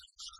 you.